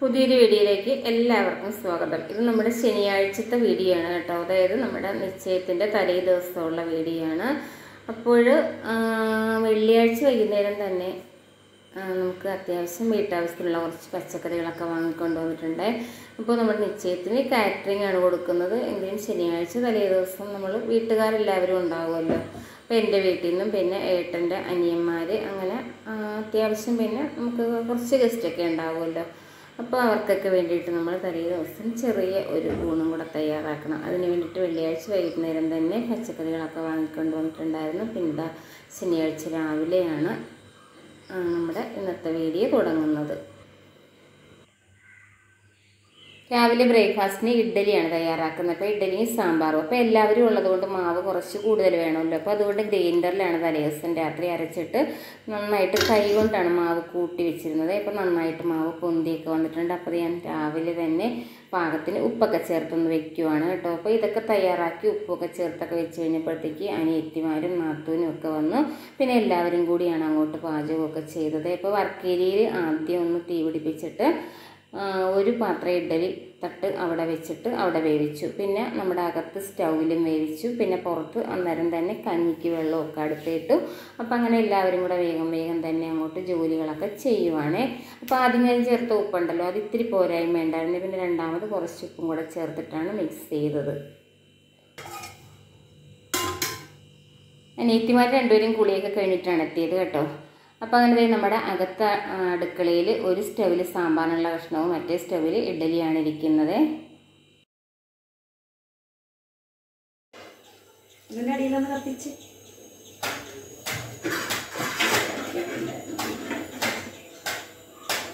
പുതിയൊരു വീഡിയോയിലേക്ക് എല്ലാവർക്കും സ്വാഗതം. ഇത് നമ്മുടെ ശനിയാഴ്ചത്തെ വീഡിയോ ആണ് കേട്ടോ. അതായത് നമ്മുടെ നിശ്ചയത്തിന്റെ തലേ ദിവസമുള്ള വീഡിയോ ആണ്. അപ്പോൾ വെള്ളിയാഴ്ച വൈകുന്നേരം തന്നെ നമുക്ക് അത്യാവശ്യം വീട്ടാവശ്യത്തിനുള്ള കുറച്ച് പച്ചക്കറികളൊക്കെ വാങ്ങിക്കൊണ്ട് വന്നിട്ടുണ്ട്. അപ്പോൾ നമ്മുടെ നിശ്ചയത്തിന് കാറ്ററിംഗ് ആണ് കൊടുക്കുന്നത്. എങ്കിലും ശനിയാഴ്ച തലേ ദിവസം നമ്മൾ വീട്ടുകാരെല്ലാവരും ഉണ്ടാവുമല്ലോ. അപ്പോൾ എന്റെ വീട്ടിൽ നിന്നും പിന്നെ ഏട്ടന്റെ അനിയന്മാർ അങ്ങനെ അത്യാവശ്യം പിന്നെ നമുക്ക് കുറച്ച് ഗസ്റ്റൊക്കെ ഉണ്ടാവുമല്ലോ. അപ്പോൾ അവർക്കൊക്കെ വേണ്ടിയിട്ട് നമ്മൾ തലേ ദിവസം ചെറിയ ഒരു ഊണും കൂടെ തയ്യാറാക്കണം. അതിന് വേണ്ടിയിട്ട് വെള്ളിയാഴ്ച വൈകുന്നേരം തന്നെ പച്ചക്കറികളൊക്കെ വാങ്ങിക്കൊണ്ട് വന്നിട്ടുണ്ടായിരുന്നു. പിന്നെ ശനിയാഴ്ച രാവിലെയാണ് നമ്മുടെ ഇന്നത്തെ വീഡിയോ തുടങ്ങുന്നത്. രാവിലെ ബ്രേക്ക്ഫാസ്റ്റിന് ഇഡ്ഡലിയാണ് തയ്യാറാക്കുന്നത്. അപ്പോൾ ഇഡ്ഡലിയും സാമ്പാറും. അപ്പോൾ എല്ലാവരും ഉള്ളതുകൊണ്ട് മാവ് കുറച്ച് കൂടുതൽ വേണമല്ലോ. അപ്പോൾ അതുകൊണ്ട് ഗ്രൈൻഡറിലാണ് തലേദിവസം രാത്രി അരച്ചിട്ട് നന്നായിട്ട് കൈ കൊണ്ടാണ് മാവ് കൂട്ടി വെച്ചിരുന്നത്. അപ്പോൾ നന്നായിട്ട് മാവ് പൊന്തിയൊക്കെ വന്നിട്ടുണ്ട്. അപ്പോൾ ഞാൻ രാവിലെ തന്നെ പാകത്തിന് ഉപ്പൊക്കെ ചേർത്തൊന്ന് വെക്കുവാണ് കേട്ടോ. അപ്പോൾ ഇതൊക്കെ തയ്യാറാക്കി ഉപ്പൊക്കെ ചേർത്തൊക്കെ വെച്ച് കഴിഞ്ഞപ്പോഴത്തേക്ക് അനിയത്തിമാരും നാത്തൂനും ഒക്കെ വന്നു. പിന്നെ എല്ലാവരും കൂടിയാണ് അങ്ങോട്ട് പാചകമൊക്കെ ചെയ്തത്. അപ്പോൾ വർക്കേരിയയിൽ ആദ്യം ഒന്ന് തീ പിടിപ്പിച്ചിട്ട് ഒരു പാത്രം ഇഡ്ഡലി തട്ട് അവിടെ വെച്ചിട്ട് അവിടെ വേവിച്ചു. പിന്നെ നമ്മുടെ അകത്ത് സ്റ്റൗവിലും വേവിച്ചു. പിന്നെ പുറത്ത് അന്നേരം തന്നെ കഞ്ഞിക്ക് വെള്ളമൊക്കെ അടുത്തിട്ടു അപ്പം അങ്ങനെ എല്ലാവരും കൂടെ വേഗം വേഗം തന്നെ അങ്ങോട്ട് ജോലികളൊക്കെ ചെയ്യുവാണേ. അപ്പോൾ ആദ്യം ഞാൻ ചേർത്ത ഉപ്പുണ്ടല്ലോ അത് ഇത്തിരി പോരായ്മ ഉണ്ടായിരുന്നു. പിന്നെ രണ്ടാമത് കുറച്ച് ഉപ്പും കൂടെ ചേർത്തിട്ടാണ് മിക്സ് ചെയ്തത്. അനിയത്തിമാർ രണ്ടുപേരും കുളിയൊക്കെ കഴിഞ്ഞിട്ടാണ് എത്തിയത് കേട്ടോ. അപ്പോൾ അങ്ങനെ നമ്മുടെ അകത്ത അടുക്കളയിൽ ഒരു സ്റ്റവിൽ സാമ്പാറിനുള്ള കഷ്ണവും മറ്റേ സ്റ്റവിൽ ഇഡ്ഡലിയാണ് ഇരിക്കുന്നത്.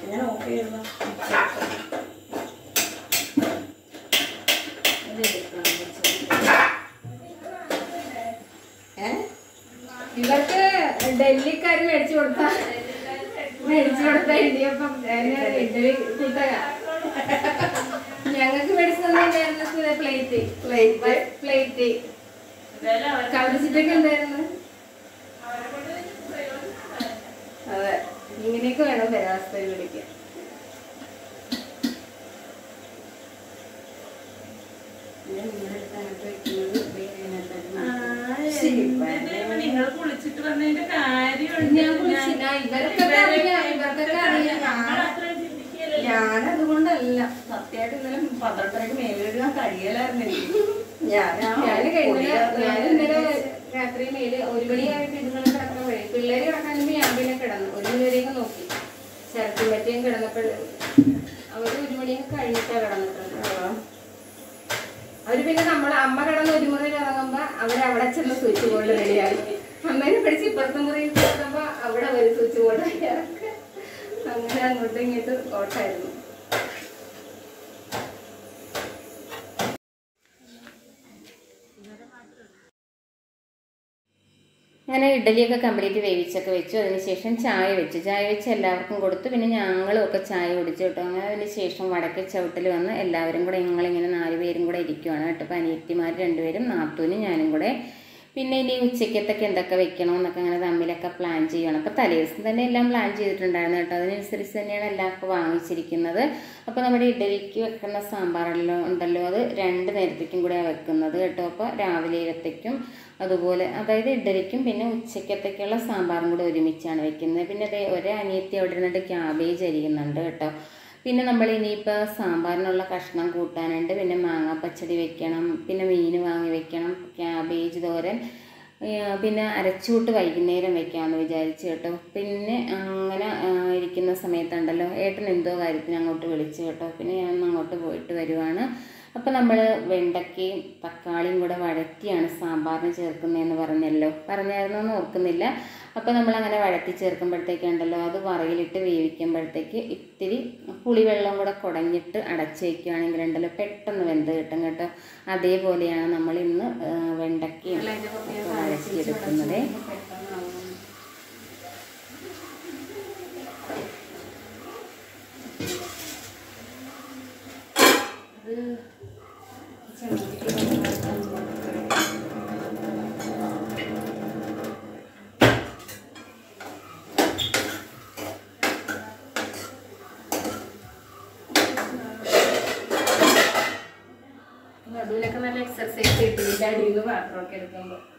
ഏ ഓഫ് ചെയ്യണം ഇവർക്ക് ഡൽഹിക്കാർ മേടിച്ചു കൊടുത്ത. മേടിച്ചു കൊടുത്ത ഇടിയപ്പം ഇഡലി കൂട്ടക ഞങ്ങൾക്ക് മേടിച്ചു തന്നിട്ടുണ്ടായിരുന്നു പ്ലേറ്റ്. പ്ലേറ്റ്? പ്ലേറ്റ്. കവറിച്ചിട്ടൊക്കെ ഉണ്ടായിരുന്നു അതെ. ഇങ്ങനെയൊക്കെ വേണം പരാവസ്ഥ വിളിക്കാൻ നിങ്ങൾ കുളിച്ചിട്ട് വന്നതിന്റെ ഞാൻ കുളിച്ചില്ല ഇവർക്കൊക്കെ അറിയാം. ഇവർക്കൊക്കെ അറിയാം. ഞാൻ അതുകൊണ്ടല്ല സത്യമായിട്ട് ഇന്നലെ പന്ത്രണ്ടരക്ക് മേലെഴുതാൻ കഴിയലായിരുന്നു. ഞാൻ ഞാൻ ഞാൻ ഇന്നലെ രാത്രി മേൽ ഒരു മണിയായിട്ട് ഇതുങ്ങൾ കിടക്കുന്ന വഴി പിള്ളേര് കിടക്കാനുമ്പോ ഞാൻ പിന്നെ കിടന്നു. ഒരു മണി നോക്കി. ശരത്തും പറ്റിയും കിടന്നപ്പോൾ അവർ ഒരു മണിയൊക്കെ കഴിഞ്ഞിട്ടാ കിടന്നിട്ടുണ്ട് അവർ പിന്നെ നമ്മളെ അമ്മ കടന്ന് ഒരു മുറിയിൽ ഇറങ്ങുമ്പോ അവരവിടെ ചെന്ന് സ്വിച്ച് ബോർഡ് റെഡിയായി അമ്മേനെ പിടിച്ച് ഇപ്പുറത്തെ മുറിയിൽ കിടക്കുമ്പോ അവിടെ ഒരു സ്വിച്ച് ബോർഡ് അങ്ങനെ അങ്ങോട്ടും ഇങ്ങോട്ടും ഓട്ടായിരുന്നു. അങ്ങനെ ഇഡലിയൊക്കെ കംപ്ലീറ്റ് വേവിച്ചൊക്കെ വെച്ചു. അതിനുശേഷം ചായ വെച്ചു. ചായ വെച്ച് എല്ലാവർക്കും കൊടുത്തു. പിന്നെ ഞങ്ങളും ഒക്കെ ചായ കുടിച്ചു കേട്ടോ. അങ്ങനെ അതിന് ശേഷം വടക്കേ ചവിട്ടിൽ വന്ന്. എല്ലാവരും കൂടെ ഞങ്ങളിങ്ങനെ നാല് പേരും കൂടെ ഇരിക്കുവാണ് കേട്ടോ. അപ്പോൾ അനിയത്തിമാർ രണ്ടുപേരും നാത്തൂനും ഞാനും കൂടെ പിന്നെ ഇനി ഉച്ചയ്ക്കത്തൊക്കെ എന്തൊക്കെ വെക്കണം എന്നൊക്കെ അങ്ങനെ തമ്മിലൊക്കെ പ്ലാൻ ചെയ്യണം. അപ്പോൾ തലേദിവസം തന്നെ എല്ലാം പ്ലാൻ ചെയ്തിട്ടുണ്ടായിരുന്നു കേട്ടോ. അതിനനുസരിച്ച് തന്നെയാണ് എല്ലാവർക്കും വാങ്ങിച്ചിരിക്കുന്നത്. അപ്പോൾ നമ്മുടെ ഇഡലിക്ക് വെക്കുന്ന സാമ്പാറെല്ലാം ഉണ്ടല്ലോ. അത് രണ്ട് നേരത്തേക്കും കൂടെയാണ് വെക്കുന്നത് കേട്ടോ. അപ്പോൾ രാവിലെയിലത്തേക്കും അതുപോലെ അതായത് ഇഡലിക്കും പിന്നെ ഉച്ചയ്ക്കത്തേക്കുള്ള സാമ്പാറും കൂടെ ഒരുമിച്ചാണ് വെക്കുന്നത്. പിന്നെ അതേ ഒരേ അനിയത്തി അവിടെ ഇരുന്നിട്ട് ക്യാബേജ് അരിയുന്നുണ്ട് കേട്ടോ. പിന്നെ നമ്മൾ ഇനിയിപ്പോൾ സാമ്പാറിനുള്ള കഷ്ണം കൂട്ടാനുണ്ട്. പിന്നെ മാങ്ങ പച്ചടി വെക്കണം. പിന്നെ മീൻ വാങ്ങി വെക്കണം. ക്യാബേജ് തോരൻ. പിന്നെ അരച്ചൂട്ട് വൈകുന്നേരം വെക്കാമെന്ന് വിചാരിച്ചു കേട്ടോ. പിന്നെ അങ്ങനെ ഇരിക്കുന്ന സമയത്തുണ്ടല്ലോ. ഏട്ടൻ എന്തോ കാര്യത്തിന് അങ്ങോട്ട് വിളിച്ചു കേട്ടോ. പിന്നെ ഞാൻ അങ്ങോട്ട് പോയിട്ട് വരുവാണ്. അപ്പോൾ നമ്മൾ വെണ്ടയ്ക്കയും തക്കാളിയും കൂടെ വഴറ്റിയാണ് സാമ്പാറിന് ചേർക്കുന്നതെന്ന് പറഞ്ഞല്ലോ. പറഞ്ഞായിരുന്നോ എന്ന് ഓർക്കുന്നില്ല. അപ്പോൾ നമ്മളങ്ങനെ വഴറ്റി ചേർക്കുമ്പോഴത്തേക്ക് ഉണ്ടല്ലോ അത് വറയിലിട്ട് വേവിക്കുമ്പോഴത്തേക്ക് ഇത്തിരി പുളിവെള്ളം കൂടെ കുടഞ്ഞിട്ട് അടച്ച് വയ്ക്കുകയാണെങ്കിൽ ഉണ്ടല്ലോ പെട്ടെന്ന് വെന്ത് കിട്ടും കേട്ടോ അതേപോലെയാണ് നമ്മൾ ഇന്ന് വെണ്ടയ്ക്കയും അരച്ചിയെടുക്കുന്നത് Yeah. നിന്ന് പാത്രമൊക്കെ എടുക്കുമ്പോൾ ആ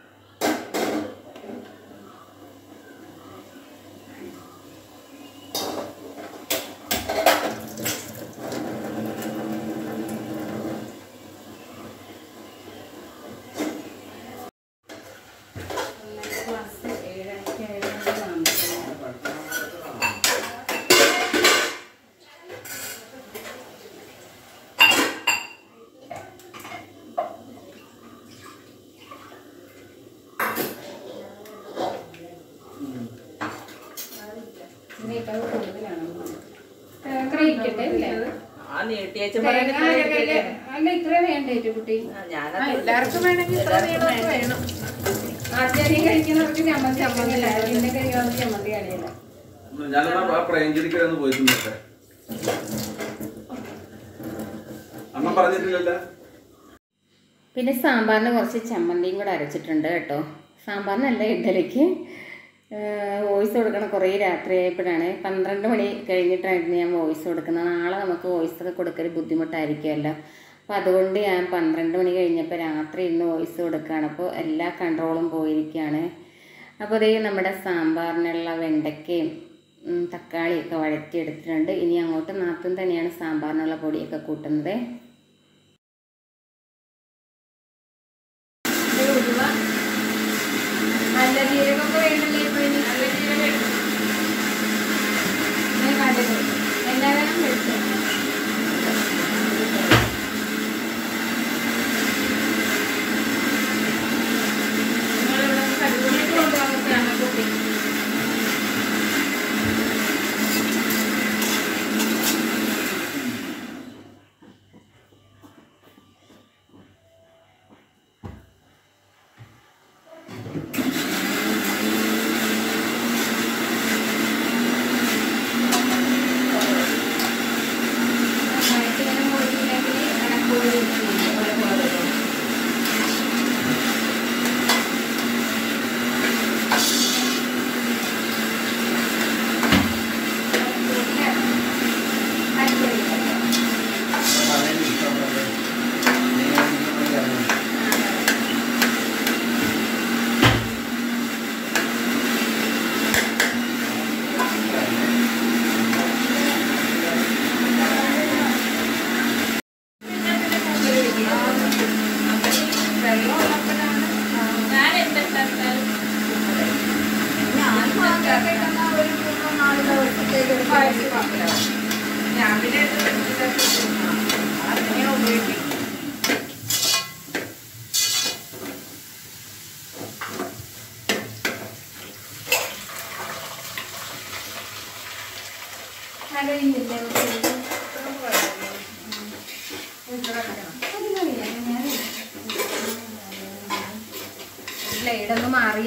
അല്ല ഇത്ര കുട്ടി? എല്ലാവർക്കും വേണമെങ്കിൽ ഇത്ര വേണം. ആദ്യം കഴിക്കുന്നവർക്ക് ചമ്മന്തി ചമ്മന്തി പിന്നെ കഴിക്കുന്നവർക്ക് ചമ്മന്തി കളിയില്ല പിന്നെ സാമ്പാറിന് കുറച്ച് ചമ്മന്തിയും കൂടെ അരച്ചിട്ടുണ്ട് കേട്ടോ. സാമ്പാറിനല്ല ഇഡ്ഡലിക്ക് വോയിസ് കൊടുക്കണം. കുറേ രാത്രിയായപ്പോഴാണ് പന്ത്രണ്ട് മണി കഴിഞ്ഞിട്ടായിരുന്നു ഞാൻ വോയിസ് കൊടുക്കുന്നത്. നാളെ നമുക്ക് വോയിസ് ഒക്കെ കൊടുക്കൽ ബുദ്ധിമുട്ടായിരിക്കുമല്ലോ. അപ്പോൾ അതുകൊണ്ട് ഞാൻ പന്ത്രണ്ട് മണി കഴിഞ്ഞപ്പോൾ രാത്രി ഇന്ന് വോയിസ് കൊടുക്കുകയാണ്. അപ്പോൾ എല്ലാ കൺട്രോളും പോയിരിക്കുകയാണ്. അപ്പോൾ ഇതേ നമ്മുടെ സാമ്പാറിനുള്ള വെണ്ടയ്ക്കയും തക്കാളിയൊക്കെ വഴറ്റിയെടുത്തിട്ടുണ്ട്. ഇനി അങ്ങോട്ട് നാത്തും തന്നെയാണ് സാമ്പാറിനുള്ള പൊടിയൊക്കെ കൂട്ടുന്നത്. നല്ല Thank you.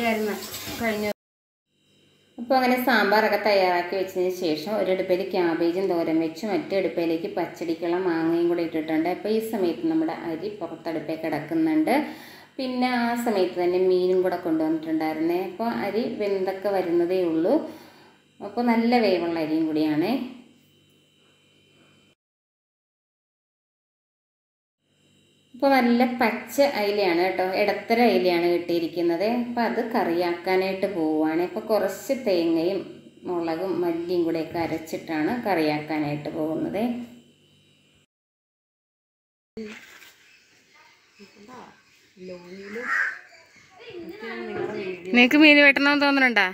ബ്ലേഡൊന്ന് കഴിഞ്ഞു അപ്പോൾ അങ്ങനെ സാമ്പാറൊക്കെ തയ്യാറാക്കി വെച്ചതിന് ശേഷം ഒരു ഒരടുപ്പയിൽ ക്യാബേജും തോരൻ വെച്ച്. മറ്റേ അടുപ്പയിലേക്ക് പച്ചടിക്കുള്ള മാങ്ങയും കൂടി ഇട്ടിട്ടുണ്ട്. അപ്പോൾ ഈ സമയത്ത് നമ്മുടെ അരി പുറത്തടുപ്പേ കിടക്കുന്നുണ്ട്. പിന്നെ ആ സമയത്ത് തന്നെ മീനും കൂടെ കൊണ്ടുവന്നിട്ടുണ്ടായിരുന്നേ. അപ്പോൾ അരി വെന്തൊക്കെ വരുന്നതേ ഉള്ളൂ. അപ്പോൾ നല്ല വേവുള്ള അരിയും കൂടിയാണേ. ഇപ്പോൾ നല്ല പച്ച അയിലയാണ് കേട്ടോ. ഇടത്തര അയിലയാണ് കിട്ടിയിരിക്കുന്നത്. അപ്പോൾ അത് കറിയാക്കാനായിട്ട് പോവുകയാണ് ഇപ്പോൾ കുറച്ച് തേങ്ങയും മുളകും മല്ലിയും കൂടെയൊക്കെ അരച്ചിട്ടാണ് കറിയാക്കാനായിട്ട് പോകുന്നത്. നിനക്ക് മീൻ വെട്ടണമെന്ന് തോന്നുന്നുണ്ടോ?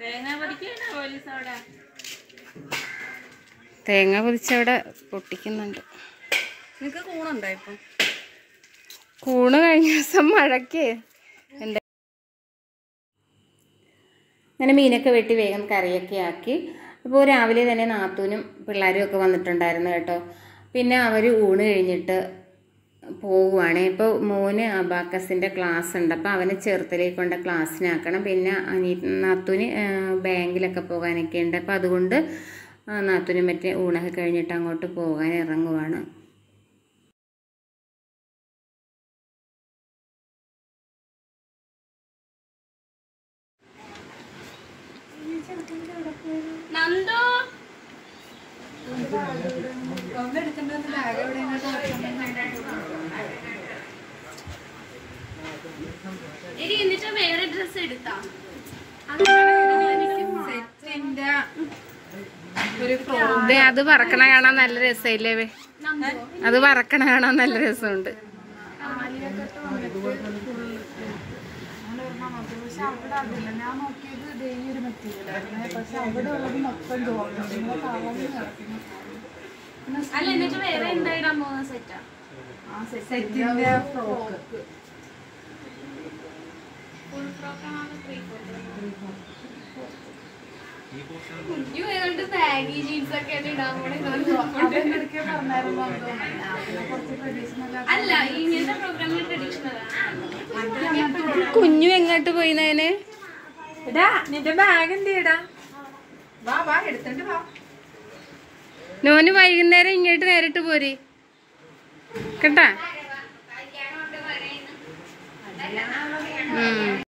തേങ്ങ പൊടിക്കാനാ പോലീസ് അവിടെ? തേങ്ങ പൊതിച്ചവിടെ പൊട്ടിക്കുന്നുണ്ട്. കൂണുണ്ടോ ഇപ്പം? കൂണ് കഴിഞ്ഞ ദിവസം മഴയ്ക്ക് എന്റെ അങ്ങനെ മീനൊക്കെ വെട്ടി വേഗം കറിയൊക്കെ ആക്കി. അപ്പോൾ രാവിലെ തന്നെ നാത്തൂനും പിള്ളേരും ഒക്കെ വന്നിട്ടുണ്ടായിരുന്നു കേട്ടോ. പിന്നെ അവർ ഊണ് കഴിഞ്ഞിട്ട് പോവുകയാണ് ഇപ്പോൾ മോന് അബാക്കസിന്റെ ക്ലാസ് ഉണ്ട്. അപ്പോൾ അവനെ ചെറുത്തിലേക്ക് കൊണ്ട് ക്ലാസ്സിനാക്കണം പിന്നെ അനി നാത്തൂന് ബാങ്കിലൊക്കെ പോകാനൊക്കെ ഉണ്ട്. അപ്പോൾ അതുകൊണ്ട് നാത്തൂനും മറ്റേ ഊണൊക്കെ കഴിഞ്ഞിട്ട് അങ്ങോട്ട് പോകാൻ ഇറങ്ങുവാണ്. എന്നിട്ട് വേറെ ഡ്രസ് എടുത്താ? സെറ്റിന്റെ അത് പറക്കണ കാണാൻ നല്ല രസമില്ലേ വേ? അത് പറക്കണ കാണാൻ നല്ല രസമുണ്ട്. അല്ല എന്നിട്ട് വേറെ എന്തായിടാൻ പോകുന്ന സെറ്റാ സെറ്റിന്റെ ഫ്രോക്ക് ഫുൾ ഫ്രോക്കാണ് ത്രീ കുഞ്ഞു കുഞ്ഞു എങ്ങോട്ട് പോയിനേന്? എടാ നിന്റെ ബാഗ് എന്തേടാ വാ വാ എടുത്തോണ്ട് വാ. നോന് വൈകുന്നേരം ഇങ്ങോട്ട് നേരിട്ട് പോരി. കേട്ടാ? ഉം.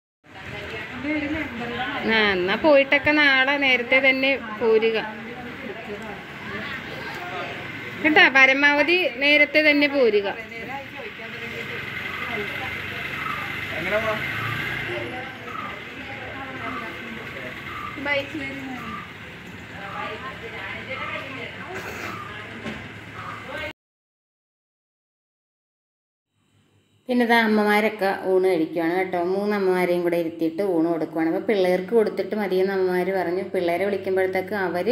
ആ എന്നാ പോയിട്ടൊക്കെ നാളെ നേരത്തെ തന്നെ പോരുക. കേട്ടാ പരമാവധി നേരത്തെ തന്നെ പോരുക. പിന്നെ ഇത് അമ്മമാരൊക്കെ ഊണ് കഴിക്കുകയാണ് കേട്ടോ. മൂന്ന് അമ്മമാരെയും കൂടെ ഇരുത്തിയിട്ട് ഊണ് കൊടുക്കുവാണ്. അപ്പോൾ പിള്ളേർക്ക് കൊടുത്തിട്ട് മതിയെന്ന് അമ്മമാർ പറഞ്ഞു. പിള്ളേരെ വിളിക്കുമ്പോഴത്തേക്ക് അവർ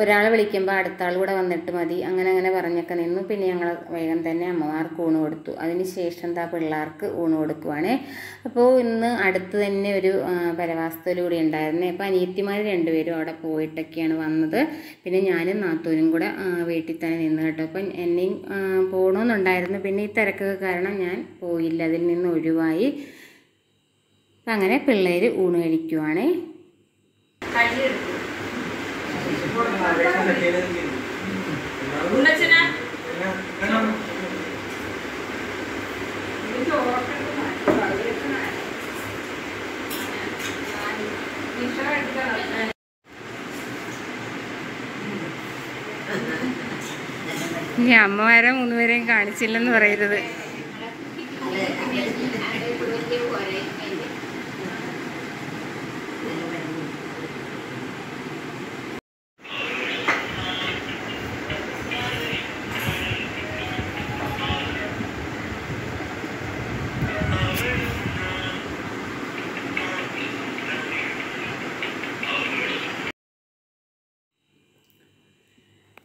ഒരാളെ വിളിക്കുമ്പോൾ അടുത്ത ആൾ കൂടെ വന്നിട്ട് മതി. അങ്ങനെ അങ്ങനെ പറഞ്ഞൊക്കെ നിന്നു. പിന്നെ ഞങ്ങൾ വേഗം തന്നെ അമ്മമാർക്ക് ഊണ് കൊടുത്തു. അതിന് ശേഷം എന്താ പിള്ളേർക്ക് ഊണ് കൊടുക്കുവാണേ. അപ്പോൾ ഇന്ന് അടുത്ത് തന്നെ ഒരു ആ, പരവാസത്തിലൂടെ ഉണ്ടായിരുന്നേ. അപ്പോൾ അനിയത്തിമാർ രണ്ടുപേരും അവിടെ പോയിട്ടൊക്കെയാണ് വന്നത്. പിന്നെ ഞാനും നാത്തൂനും കൂടെ വീട്ടിൽ തന്നെ നിന്ന് കേട്ടോ. അപ്പം എന്നെയും പോകണമെന്നുണ്ടായിരുന്നു പിന്നെ ഈ തിരക്കൊക്കെ കാരണം ഞാൻ പോയില്ല അതിൽ നിന്ന് ഒഴിവായി. അങ്ങനെ പിള്ളേർ ഊണ് കഴിക്കുവാണ്. ഇനി അമ്മമാരെ മൂന്നുപേരെയും കാണിച്ചില്ലെന്ന് പറയരുത്.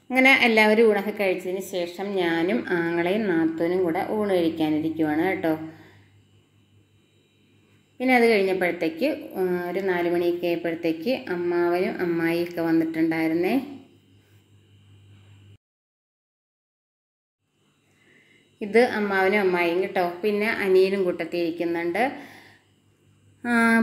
അങ്ങനെ എല്ലാവരും ഊണൊക്കെ കഴിച്ചതിന് ശേഷം ഞാനും ആങ്ങളെയും നാത്തൂനും കൂടെ ഊണ് കഴിക്കാനിരിക്കുവാണ് കേട്ടോ. പിന്നെ അത് കഴിഞ്ഞപ്പോഴത്തേക്ക് ഒരു നാല് മണിയൊക്കെ ആയപ്പോഴത്തേക്ക് അമ്മാവനും അമ്മായിയൊക്കെ വന്നിട്ടുണ്ടായിരുന്നേ. ഇത് അമ്മാവനും അമ്മായിയും കേട്ടോ. പിന്നെ അനിയനും ആ,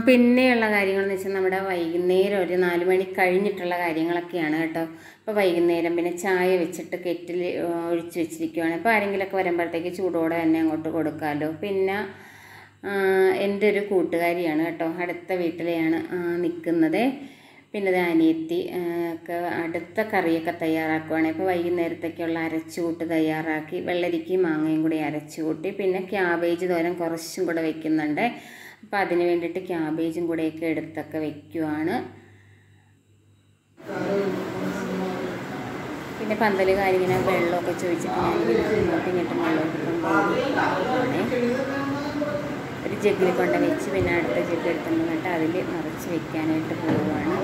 പിന്നെയുള്ള കാര്യങ്ങളെന്ന് വെച്ചാൽ നമ്മുടെ വൈകുന്നേരം ഒരു നാല് മണി കഴിഞ്ഞിട്ടുള്ള കാര്യങ്ങളൊക്കെയാണ് കേട്ടോ. അപ്പോൾ വൈകുന്നേരം പിന്നെ ചായ വെച്ചിട്ട് കെറ്റിൽ ഒഴിച്ച് വെച്ചിരിക്കുവാണ്. അപ്പോൾ ആരെങ്കിലുമൊക്കെ വരുമ്പോഴത്തേക്ക് ചൂടോടെ തന്നെ അങ്ങോട്ട് കൊടുക്കാമല്ലോ പിന്നെ എന്റെ ഒരു കൂട്ടുകാരിയാണ് കേട്ടോ. അടുത്ത വീട്ടിലെയാണ് നിൽക്കുന്നത് പിന്നെ ഇത് അനിയത്തി ഒക്കെ അടുത്ത കറിയൊക്കെ തയ്യാറാക്കുവാണെങ്കിൽ ഇപ്പോൾ വൈകുന്നേരത്തേക്കുള്ള അരച്ചുകൂട്ട് തയ്യാറാക്കി വെള്ളരിക്കയും മാങ്ങയും കൂടി അരച്ചുകൂട്ടി പിന്നെ ക്യാബേജ് തോരൻ കുറച്ചും കൂടെ വെക്കുന്നുണ്ട്. അപ്പോൾ അതിന് വേണ്ടിയിട്ട് ക്യാബേജും കൂടെയൊക്കെ എടുത്തൊക്കെ വെക്കുവാണ്. പിന്നെ പന്തലുകാർ ഇങ്ങനെ വെള്ളമൊക്കെ ചോദിച്ചിട്ട് ഇങ്ങോട്ടും ഇങ്ങോട്ടും ഒരു ജഗ്ഗിൽ കൊണ്ട് വെച്ച് പിന്നെ അടുത്ത ജഗ്ഗ് എടുത്തുകൊണ്ട് അതിൽ നിറച്ച് വെക്കാനായിട്ട് പോവുകയാണ്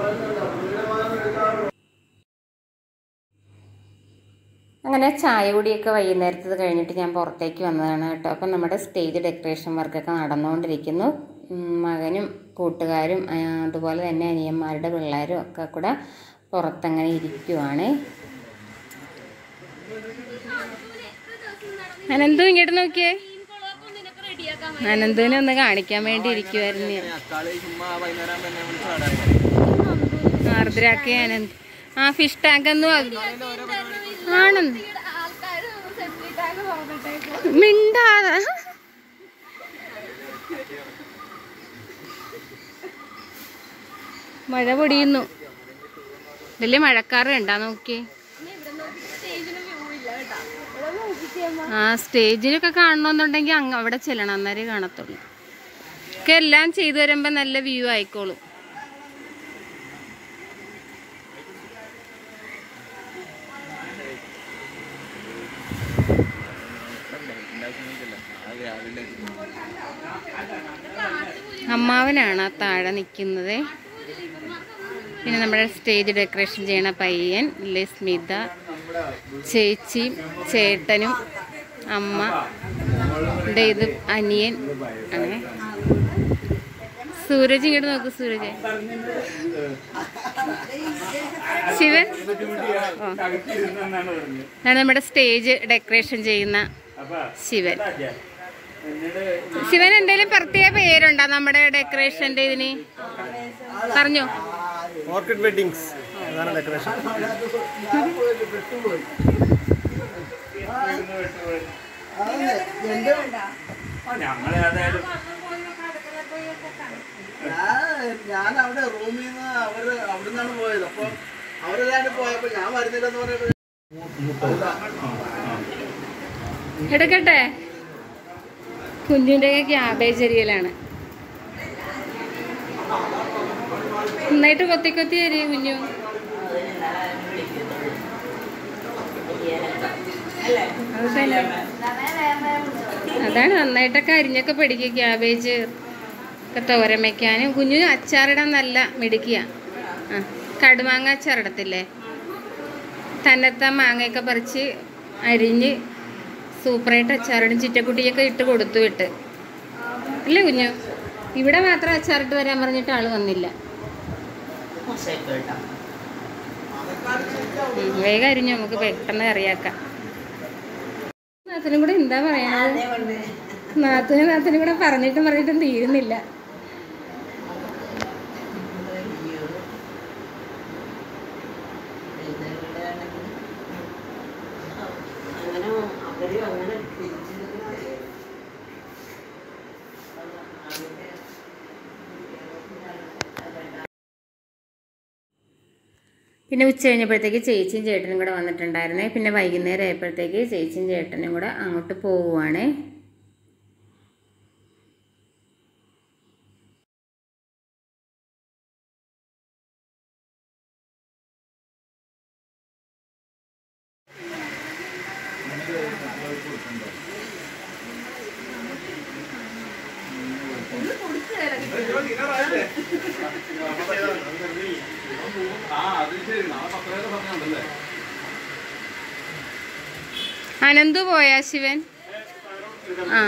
അങ്ങനെ ചായ കുടിയൊക്കെ വൈകുന്നേരത്തത് കഴിഞ്ഞിട്ട് ഞാൻ പുറത്തേക്ക് വന്നതാണ് കേട്ടോ. അപ്പം നമ്മുടെ സ്റ്റേജ് ഡെക്കറേഷൻ വർക്കൊക്കെ നടന്നുകൊണ്ടിരിക്കുന്നു. മകനും കൂട്ടുകാരും അതുപോലെ തന്നെ അനിയന്മാരുടെ പിള്ളേരും ഒക്കെ കൂടെ പുറത്തങ്ങനെ ഇരിക്കുവാണ്. അനന്തു ഇങ്ങോട്ട് നോക്കിയേ. അനന്തുവിനെ ഒന്ന് കാണിക്കാൻ വേണ്ടി ഇരിക്കുമായിരുന്നു ഞാൻ. ആർദ്രാക്കി അനന്ത്. ആ ഫിഷ് ടാങ്ക് എന്നു ആണെന്ന്. മിണ്ടാതെ. മഴ പൊടിയുന്നു. വലിയ മഴക്കാറ് കണ്ടാ നോക്കി ആ സ്റ്റേജിലൊക്കെ കാണണമെന്നുണ്ടെങ്കിൽ അവിടെ ചെല്ലണം. അന്നേരം കാണത്തുള്ളൂ. ഒക്കെ എല്ലാം ചെയ്തു വരുമ്പോൾ നല്ല വ്യൂ ആയിക്കോളും. അമ്മാവനാണ് ആ താഴെ നിൽക്കുന്നത്. പിന്നെ നമ്മുടെ സ്റ്റേജ് ഡെക്കറേഷൻ ചെയ്യണ പയ്യൻ ഇല്ലേ സ്മിത ചേച്ചിയും ചേട്ടനും അമ്മ ഇത് അനിയൻ അങ്ങനെ സൂരജ് ഇങ്ങോട്ട് നോക്ക് സൂരജ്. ശിവൻ? നമ്മുടെ സ്റ്റേജ് ഡെക്കറേഷൻ ചെയ്യുന്ന ശിവൻ. ശിവൻ എന്തെങ്കിലും പ്രത്യേക പേരുണ്ടോ നമ്മുടെ ഡെക്കറേഷന്റെ ഇതിന്? പറഞ്ഞു. ഓർക്കിഡ് വെഡിങ്സ് ഡെക്കറേഷൻ ഞാൻ അവിടെ റൂമിൽ നിന്ന് അവർ അവിടെ നിന്നാണ് പോയത്. അപ്പൊ അവരെല്ലാണ്ട് പോയപ്പോ ഞാൻ വരുന്നില്ലെന്ന് പറഞ്ഞപ്പോ എടുക്കട്ടെ? കുഞ്ഞിന്റെ ക്യാബേജ് എരിയലാണ് നന്നായിട്ട് കൊത്തി കൊത്തി എരിയും കുഞ്ഞു. അത് അതാണ് നന്നായിട്ടൊക്കെ അരിഞ്ഞൊക്കെ പിടിക്കുക ക്യാബേജ് ഒക്കെ തോരൻ വയ്ക്കാനും കുഞ്ഞു അച്ചാറിടാൻ നല്ല മിടുക്കിയ. ആ കടുമാങ്ങ അച്ചാറിടത്തില്ലേ തന്നെത്താൻ മാങ്ങയൊക്കെ പറിച്ച് അരിഞ്ഞ് സൂപ്പറായിട്ട് അച്ചാറിടും ചിറ്റക്കുട്ടിയൊക്കെ ഇട്ട് കൊടുത്തു വിട്ട്. അല്ലേ കുഞ്ഞു? ഇവിടെ മാത്രം അച്ചാറിട്ട് വരാൻ പറഞ്ഞിട്ട് ആൾ വന്നില്ല. വേഗം അരിഞ്ഞു നമുക്ക് പെട്ടെന്ന് കറിയാക്കാം. നാത്തിനും കൂടെ എന്താ പറയണത്? നാത്തിനും നാത്തിനും കൂടെ പറഞ്ഞിട്ടും പറഞ്ഞിട്ടും തീരുന്നില്ല. പിന്നെ ഉച്ച കഴിഞ്ഞപ്പോഴത്തേക്ക് ചേച്ചിയും ചേട്ടനും കൂടെ വന്നിട്ടുണ്ടായിരുന്നേ. പിന്നെ വൈകുന്നേരം ആയപ്പോഴത്തേക്ക് ചേച്ചിയും ചേട്ടനും കൂടെ അങ്ങോട്ട് പോവുകയാണേ പോയാ ആ.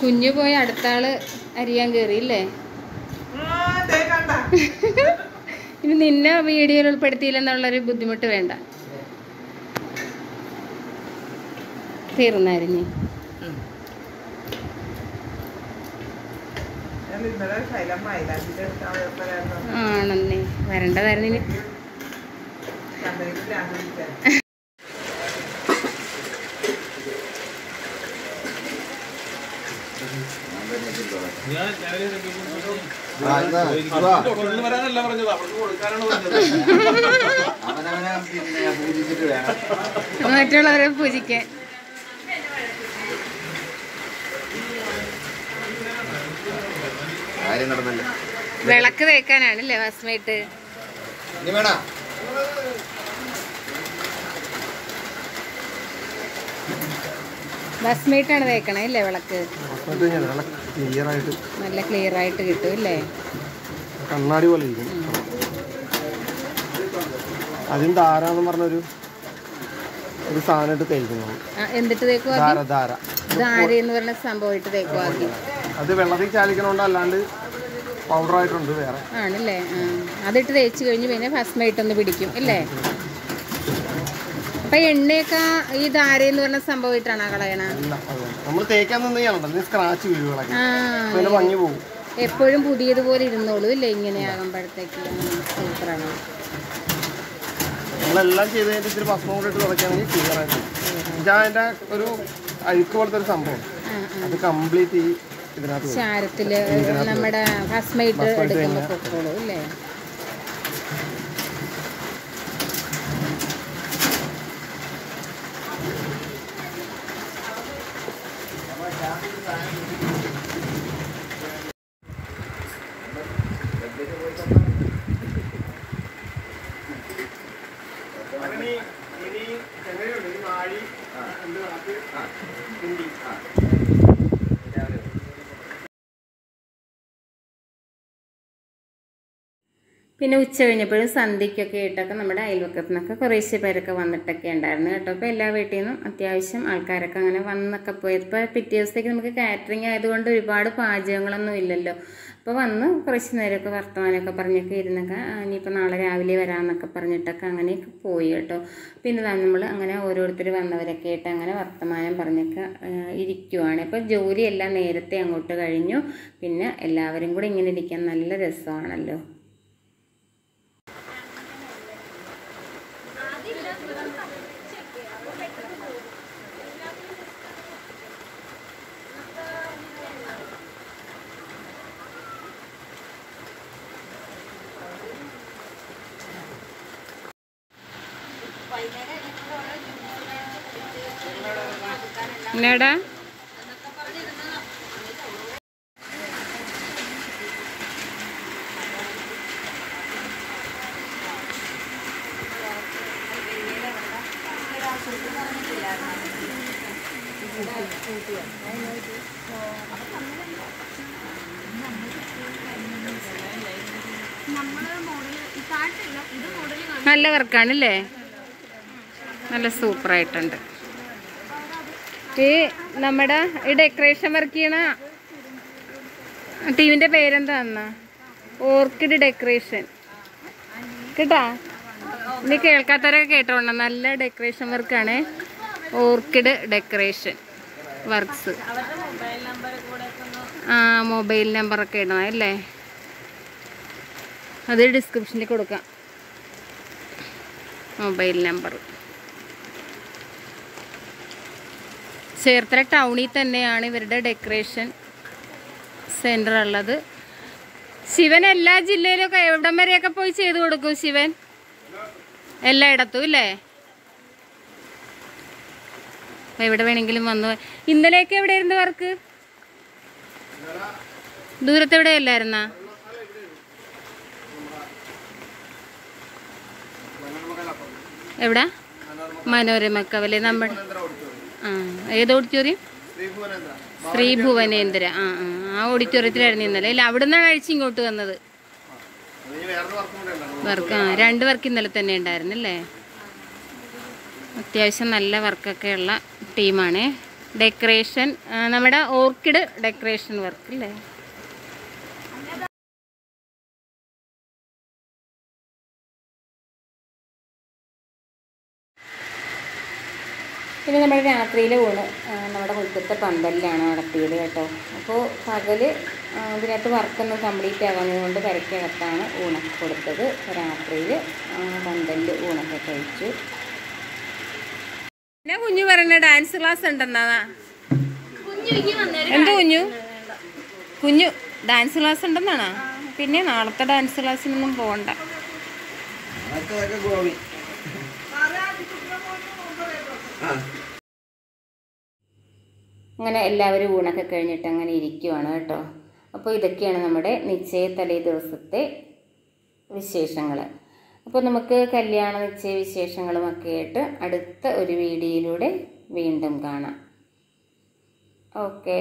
കുഞ്ഞു പോയി അടുത്താൾ അരിയാൻ കയറിയില്ലേ ഇനി നിന്നെ വീഡിയോയിൽ ഉൾപ്പെടുത്തിയില്ലെന്നുള്ളൊരു ബുദ്ധിമുട്ട് വേണ്ട. തീർന്നരിഞ്ഞ്. ഇന്നലെ വരണ്ടതായിരുന്നു വരാനല്ല പറഞ്ഞത് അവർക്ക് കൊടുക്കാനാണ് പറഞ്ഞത് മറ്റുള്ളവരെ പൂജിക്കാൻ. കാര്യം നടന്നല്ലേ. വിളക്ക് തേക്കാനാണല്ലേ ഭസ്മയിട്ട് ഇനി വേണ. ഭസ്മയിട്ടാണ് തേക്കണേ അല്ലേ വിളക്ക്? നല്ല ക്ലിയർ ആയിട്ട് കിട്ടും അല്ലേ? കണ്ണാടി പോലെ ഇരിക്കും. അതിന് ധാരാന്ന് പറഞ്ഞൊരു ഒരു സാധനം ഇട്ട് തേക്കുന്നു എന്നിട്ട് തേക്കും ധാര ധാര. ധാര എന്ന് പറഞ്ഞ സംഭവം തേക്കുവാക്കി അത് വെള്ളത്തിൽ ചാലിക്കണോണ്ട് അല്ലാണ്ട് പൗഡർ ആയിട്ടുണ്ട് വേറെ. ആണല്ലേ? അതിട്ട് തേച്ച് കഴിഞ്ഞ് പിന്നെ ഭസ്മയിട്ടൊന്ന് പിടിക്കും അല്ലേ? അപ്പൊ എണ്ണയൊക്കെ ഈ ധാരയെന്ന് പറഞ്ഞ സംഭവം ഇട്ടാണോ കളയണ നമ്മൾ തേക്കാൻ സ്ക്രാച്ച് വീഴുകളൊക്കെ. ഭംഗി പോകും എപ്പോഴും പുതിയതുപോലെ ഇരുന്നോളൂ ഇല്ലേ? ഇങ്ങനെയാകുമ്പോഴത്തേക്ക്. സൂപ്പറാണ്. നമ്മളെല്ലാം ചെയ്ത് കഴിഞ്ഞിട്ട് ഇത്തിരി ഭസ്മം കൂടെ ഇട്ട് തുടക്കുകയാണെങ്കിൽ ക്ലിയർ ആയിട്ട്. ഇതാ അതിന്റെ ഒരു അഴുക്ക് പോലത്തെ ഒരു സംഭവം. അത് കംപ്ലീറ്റ് ഈ ചാരത്തിൽ നമ്മുടെ ഭസ്മയിട്ട് എടുക്കുന്ന എടുക്കുമ്പോൾ പൊക്കോളൂ അല്ലേ? പിന്നെ ഉച്ച കഴിഞ്ഞപ്പോഴും സന്ധ്യയ്ക്കൊക്കെ ആയിട്ടൊക്കെ നമ്മുടെ അയൽവക്കത്തു നിന്നൊക്കെ കുറേശ്ശെ പേരൊക്കെ വന്നിട്ടൊക്കെ ഉണ്ടായിരുന്നു കേട്ടോ. അപ്പോൾ എല്ലാ വീട്ടിൽ നിന്നും അത്യാവശ്യം ആൾക്കാരൊക്കെ അങ്ങനെ വന്നൊക്കെ പോയി. ഇപ്പോൾ പിറ്റേ ദിവസത്തേക്ക് നമുക്ക് കാറ്ററിംഗ് ആയതുകൊണ്ട് ഒരുപാട് പാചകങ്ങളൊന്നും ഇല്ലല്ലോ. അപ്പോൾ വന്ന് കുറച്ച് നേരമൊക്കെ വർത്തമാനമൊക്കെ പറഞ്ഞൊക്കെ ഇരുന്നൊക്കെ ഇനിയിപ്പോൾ നാളെ രാവിലെ വരാമെന്നൊക്കെ പറഞ്ഞിട്ടൊക്കെ അങ്ങനെയൊക്കെ പോയി കേട്ടോ. പിന്നെ നമ്മൾ അങ്ങനെ ഓരോരുത്തർ വന്നവരൊക്കെ ആയിട്ട് അങ്ങനെ വർത്തമാനം പറഞ്ഞൊക്കെ ഇരിക്കുവാണ്. ഇപ്പോൾ ജോലിയെല്ലാം നേരത്തെ അങ്ങോട്ട് കഴിഞ്ഞു. പിന്നെ എല്ലാവരും കൂടെ ഇങ്ങനെ ഇരിക്കാൻ നല്ല രസമാണല്ലോ. എന്നാടാ? നല്ല വർക്കാണല്ലേ നല്ല സൂപ്പറായിട്ടുണ്ട് ഈ നമ്മുടെ ഈ ഡെക്കറേഷൻ വർക്ക് ചെയ്യണ ടീമിന്റെ പേരെന്താ എന്നാ ഓർക്കിഡ് ഡെക്കറേഷൻ കേട്ടാ? നീ കേൾക്കാത്തവരൊക്കെ കേട്ടോണ്ട നല്ല ഡെക്കറേഷൻ വർക്കാണ് ഓർക്കിഡ് ഡെക്കറേഷൻ വർക്ക്സ് ആ മൊബൈൽ നമ്പറൊക്കെ ഇടണം അല്ലേ? അത് ഡിസ്ക്രിപ്ഷനിൽ കൊടുക്കാം. മൊബൈൽ നമ്പർ ചേർത്തല ടൗണിൽ തന്നെയാണ് ഇവരുടെ ഡെക്കറേഷൻ സെന്റർ ഉള്ളത്. ശിവൻ എല്ലാ ജില്ലയിലൊക്കെ എവിടം വരെയൊക്കെ പോയി ചെയ്തു കൊടുക്കും ശിവൻ? എല്ലായിടത്തും ഇല്ലേ? എവിടെ വേണമെങ്കിലും വന്നു ഇന്നലെയൊക്കെ എവിടെയായിരുന്നു വർക്ക്? ദൂരത്തെവിടെ അല്ലായിരുന്ന എവിടെ? മനോരമക്കവല്ലേ നമ്മുടെ ആ ഏത് ഓഡിറ്റോറിയം ശ്രീ ഭുവനേന്ദ്ര ആ ആ ആ ഓഡിറ്റോറിയത്തിലായിരുന്നു ഇന്നലെ. ഇല്ല അവിടെ നിന്നാണ് കഴിച്ച് ഇങ്ങോട്ട് വന്നത്? വർക്ക്. ആ രണ്ട് വർക്ക് ഇന്നലെ തന്നെ ഉണ്ടായിരുന്നല്ലേ അത്യാവശ്യം നല്ല വർക്കൊക്കെ ഉള്ള ടീമാണ്. ഡെക്കറേഷൻ നമ്മുടെ ഓർക്കിഡ് ഡെക്കറേഷൻ വർക്ക് അല്ലേ? പിന്നെ നമ്മുടെ രാത്രിയിലെ ഊണ് ആ, നമ്മുടെ മുറ്റത്തെ പന്തലിലാണ് നടത്തിയത് കേട്ടോ. അപ്പോൾ പകൽ ആ, ഇതിനകത്ത് വർക്കൊന്നും കംപ്ലീറ്റ് ആകാഞ്ഞതുകൊണ്ട് പെരക്കകത്താണ് ഊണൊക്കെ കൊടുത്തത്. രാത്രിയിൽ പന്തലിൽ ഊണൊക്കെ കഴിച്ചു. എന്നാ കുഞ്ഞു പറഞ്ഞ ഡാൻസ് ക്ലാസ് ഉണ്ടെന്നാ? എന്ത് കുഞ്ഞു? കുഞ്ഞു ഡാൻസ് ക്ലാസ് ഉണ്ടെന്നാണോ? പിന്നെ നാളത്തെ ഡാൻസ് ക്ലാസ്സിനൊന്നും പോകണ്ട അതൊക്കെ ഗോവി. അങ്ങനെ എല്ലാവരും ഊണൊക്കെ കഴിഞ്ഞിട്ട് അങ്ങനെ ഇരിക്കുവാണ് കേട്ടോ. അപ്പോൾ ഇതൊക്കെയാണ് നമ്മുടെ നിശ്ചയ തലേ ദിവസത്തെ വിശേഷങ്ങൾ. അപ്പോൾ നമുക്ക് കല്യാണ നിശ്ചയ വിശേഷങ്ങളുമൊക്കെ ആയിട്ട് അടുത്ത ഒരു വീഡിയോയിലൂടെ വീണ്ടും കാണാം. ഓക്കേ.